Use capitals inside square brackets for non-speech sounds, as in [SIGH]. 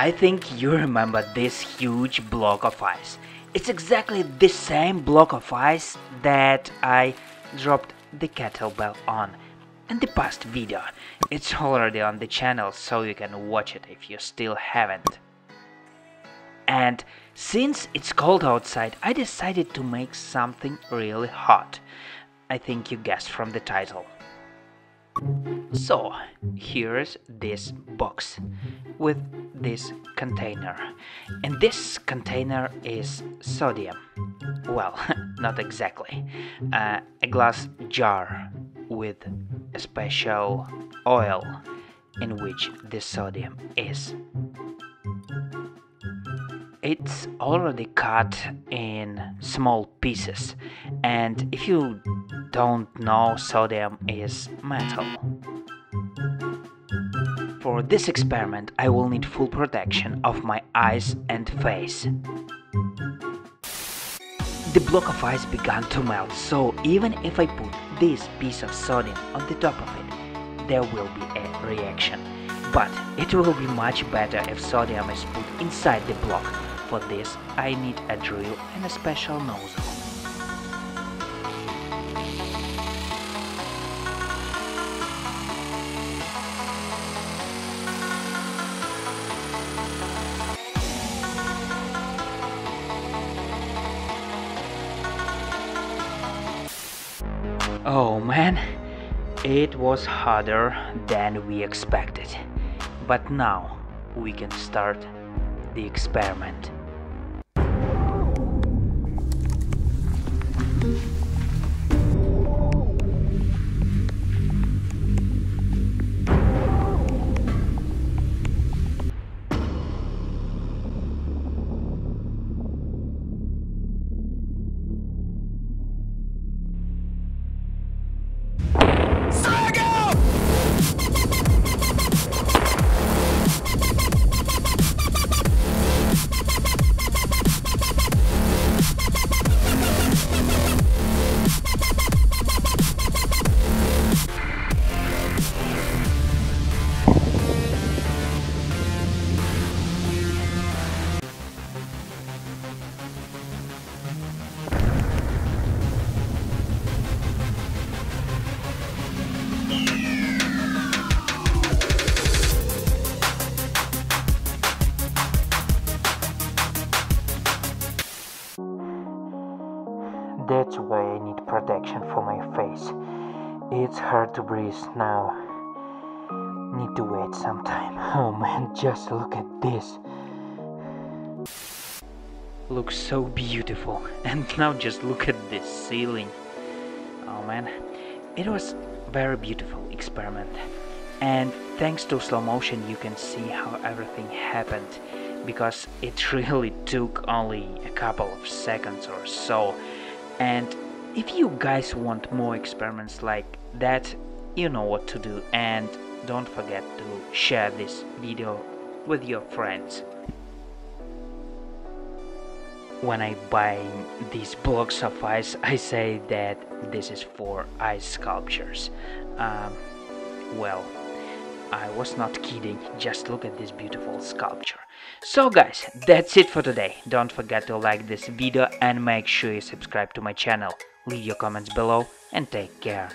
I think you remember this huge block of ice. It's exactly the same block of ice that I dropped the kettlebell on in the past video. It's already on the channel so you can watch it if you still haven't. And since it's cold outside, I decided to make something really hot. I think you guessed from the title. So, here's this box with this container. And this container is sodium. Well, [LAUGHS] not exactly. Uh, a glass jar with a special oil in which the sodium is. It's already cut in small pieces and if you don't know sodium is metal. For this experiment I will need full protection of my eyes and face. The block of ice began to melt, so even if I put this piece of sodium on the top of it, there will be a reaction. But it will be much better if sodium is put inside the block. For this I need a drill and a special nozzle. Oh man, it was harder than we expected. But now we can start the experiment. That's why I need protection for my face. It's hard to breathe now. Need to wait some time. Oh man, just look at this. Looks so beautiful. And now just look at this ceiling. Oh man, it was very beautiful experiment. And thanks to slow motion you can see how everything happened because it [LAUGHS] really took only a couple of seconds or so and if you guys want more experiments like that you know what to do. And don't forget to share this video with your friends. When I buy these blocks of ice I say that this is for ice sculptures. Um, well I was not kidding, just look at this beautiful sculpture. So guys, that's it for today. Don't forget to like this video and make sure you subscribe to my channel. Leave your comments below and take care.